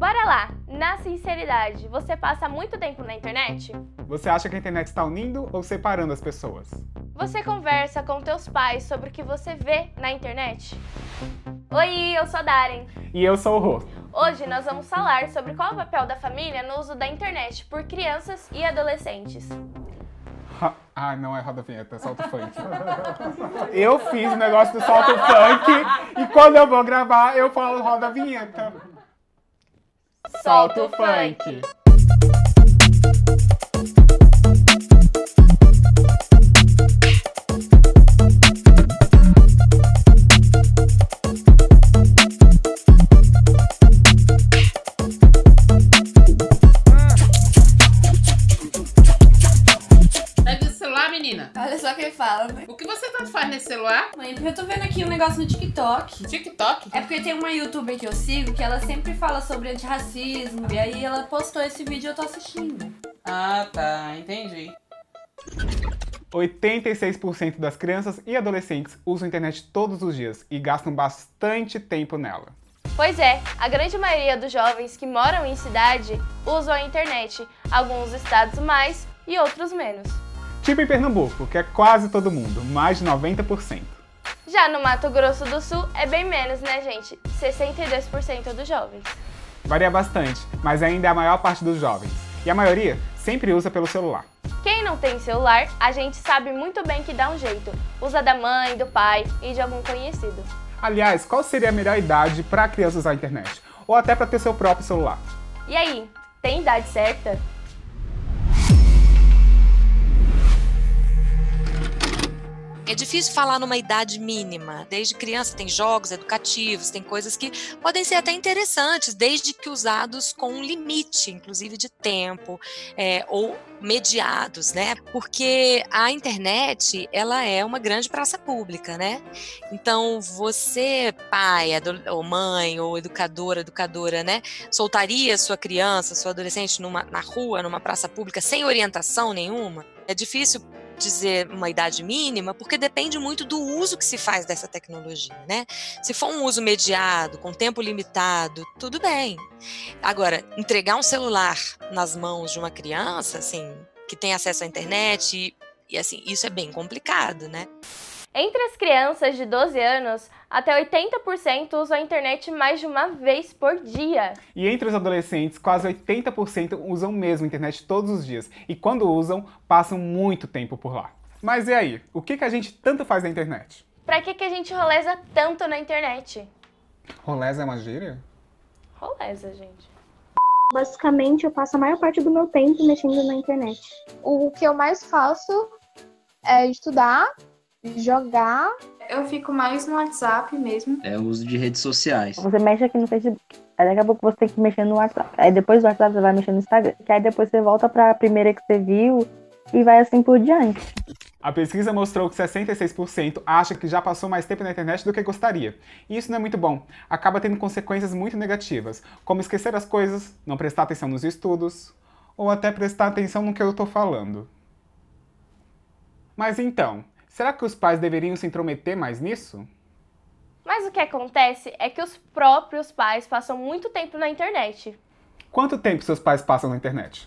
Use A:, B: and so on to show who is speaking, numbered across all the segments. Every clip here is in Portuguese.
A: Bora lá! Na sinceridade, você passa muito tempo na internet?
B: Você acha que a internet está unindo ou separando as pessoas?
A: Você conversa com teus pais sobre o que você vê na internet? Oi, eu sou a Darren.
B: E eu sou o Rô.
A: Hoje nós vamos falar sobre qual é o papel da família no uso da internet por crianças e adolescentes.
B: Ah, não é roda vinheta, é solta funk. eu fiz o negócio do solta funk e quando eu vou gravar eu falo roda vinheta.
A: Solta o funk.
C: Negócio no TikTok.
D: TikTok?
C: É porque tem uma youtuber que eu sigo que ela sempre fala sobre antirracismo. E aí ela postou esse vídeo e eu tô assistindo.
D: Ah, tá. Entendi.
B: 86% das crianças e adolescentes usam a internet todos os dias e gastam bastante tempo nela.
A: Pois é, a grande maioria dos jovens que moram em cidade usam a internet, alguns estados mais e outros menos.
B: Tipo em Pernambuco, que é quase todo mundo, mais de 90%.
A: Já no Mato Grosso do Sul é bem menos, né, gente? 62% dos jovens.
B: Varia bastante, mas ainda é a maior parte dos jovens. E a maioria sempre usa pelo celular.
A: Quem não tem celular, a gente sabe muito bem que dá um jeito. Usa da mãe, do pai e de algum conhecido.
B: Aliás, qual seria a melhor idade para a criança usar a internet? Ou até para ter seu próprio celular?
A: E aí, tem idade certa?
E: Difícil falar numa idade mínima. Desde criança tem jogos educativos, tem coisas que podem ser até interessantes, desde que usados com um limite, inclusive de tempo, é, ou mediados, né? Porque a internet, ela é uma grande praça pública, né? Então, você, pai, ou mãe, ou educador, educadora, né? Soltaria sua criança, sua adolescente numa, na rua, numa praça pública, sem orientação nenhuma? É difícil dizer uma idade mínima, porque depende muito do uso que se faz dessa tecnologia, né? Se for um uso mediado, com tempo limitado, tudo bem. Agora, entregar um celular nas mãos de uma criança, assim, que tem acesso à internet, e, e assim, isso é bem complicado, né?
A: Entre as crianças de 12 anos, até 80% usam a internet mais de uma vez por dia.
B: E entre os adolescentes, quase 80% usam mesmo a internet todos os dias. E quando usam, passam muito tempo por lá. Mas e aí? O que, que a gente tanto faz na internet?
A: Pra que, que a gente roleza tanto na internet?
B: Roleza é uma gíria?
A: Roleza, gente.
F: Basicamente, eu passo a maior parte do meu tempo mexendo na internet.
G: O que eu mais faço é estudar, jogar.
H: Eu fico mais no WhatsApp mesmo.
I: É o uso de redes sociais.
J: Você mexe aqui no Facebook, aí daqui a pouco você tem que mexer no WhatsApp. Aí depois do WhatsApp você vai mexer no Instagram. Que aí depois você volta pra primeira que você viu e vai assim por diante.
B: A pesquisa mostrou que 66% acha que já passou mais tempo na internet do que gostaria. E isso não é muito bom. Acaba tendo consequências muito negativas, como esquecer as coisas, não prestar atenção nos estudos, ou até prestar atenção no que eu tô falando. Mas então, será que os pais deveriam se intrometer mais nisso?
A: Mas o que acontece é que os próprios pais passam muito tempo na internet.
B: Quanto tempo seus pais passam na internet?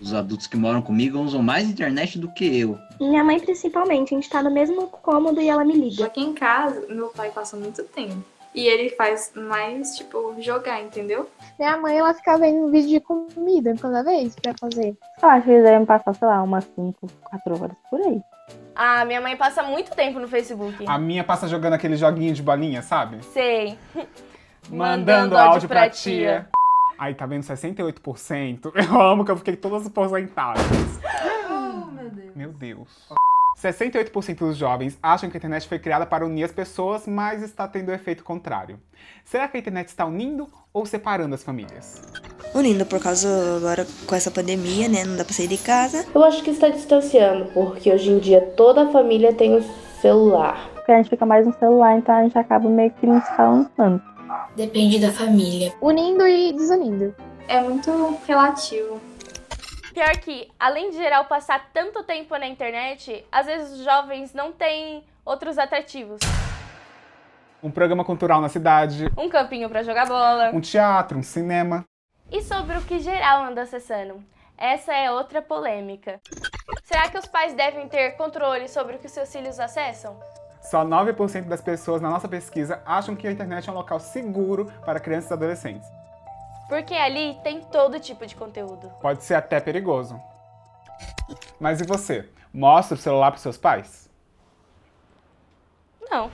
I: Os adultos que moram comigo usam mais internet do que eu.
F: Minha mãe, principalmente, a gente tá no mesmo cômodo e ela me liga.
H: Aqui em casa, meu pai passa muito tempo. E ele faz mais, tipo, jogar, entendeu?
G: Minha mãe, ela fica vendo vídeo de comida toda vez pra fazer.
J: Eu acho que eles devem passar, sei lá, umas 5, 4 horas por aí.
A: Ah, minha mãe passa muito tempo no Facebook.
B: A minha passa jogando aquele joguinho de bolinha, sabe?
A: Sei.
B: Mandando áudio pra tia. Aí, tá vendo? 68%. Eu amo que eu fiquei todas as porcentagens.
C: Oh, meu Deus.
B: Meu Deus. 68% dos jovens acham que a internet foi criada para unir as pessoas, mas está tendo o efeito contrário. Será que a internet está unindo ou separando as famílias?
K: Unindo por causa agora com essa pandemia, né? Não dá pra sair de casa.
L: Eu acho que está distanciando, porque hoje em dia toda a família tem um celular.
J: Porque a gente fica mais no celular, então a gente acaba meio que não se falando tanto.
K: Depende da família.
G: Unindo e desunindo.
H: É muito relativo.
A: Pior que, além de geral passar tanto tempo na internet, às vezes os jovens não têm outros atrativos.
B: Um programa cultural na cidade,
A: um campinho pra jogar bola.
B: um teatro, um cinema.
A: E sobre o que geral anda acessando? Essa é outra polêmica. Será que os pais devem ter controle sobre o que seus filhos acessam?
B: Só 9% das pessoas na nossa pesquisa acham que a internet é um local seguro para crianças e adolescentes.
A: Porque ali tem todo tipo de conteúdo.
B: Pode ser até perigoso. Mas e você? Mostra o celular para seus pais?
A: Não.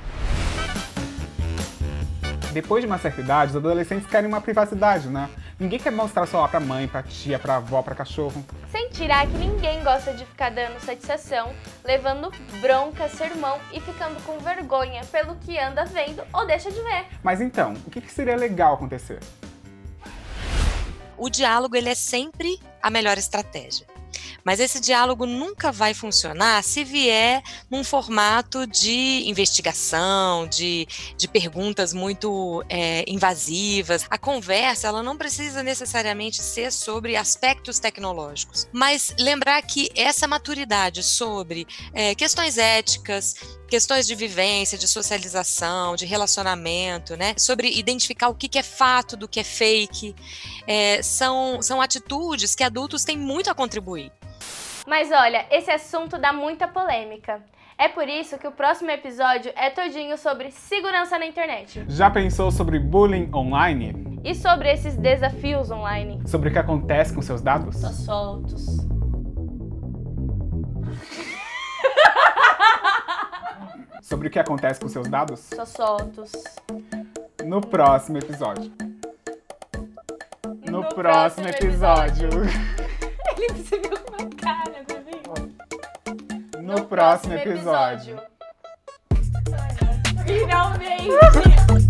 B: Depois de uma certa idade, os adolescentes querem uma privacidade, né? Ninguém quer mostrar o celular pra mãe, pra tia, pra avó, pra cachorro.
A: Sem tirar que ninguém gosta de ficar dando satisfação, levando bronca, sermão e ficando com vergonha pelo que anda vendo ou deixa de ver.
B: Mas então, o que que seria legal acontecer?
E: O diálogo ele é sempre a melhor estratégia. Mas esse diálogo nunca vai funcionar se vier num formato de investigação, de, de perguntas muito é, invasivas. A conversa ela não precisa necessariamente ser sobre aspectos tecnológicos, mas lembrar que essa maturidade sobre é, questões éticas, questões de vivência, de socialização, de relacionamento, né? Sobre identificar o que é fato do que é fake, é, são, são atitudes que adultos têm muito a contribuir.
A: Mas olha, esse assunto dá muita polêmica. É por isso que o próximo episódio é todinho sobre segurança na internet.
B: Já pensou sobre bullying online?
A: E sobre esses desafios online?
B: Sobre o que acontece com seus dados?
A: Só soltos.
B: Sobre o que acontece com seus dados?
A: Só soltos.
B: No próximo episódio. No,
A: No
B: próximo
A: próximo
B: episódio.
A: Ele percebeu com uma cara, tá vendo?
B: No, próximo episódio.
A: Finalmente!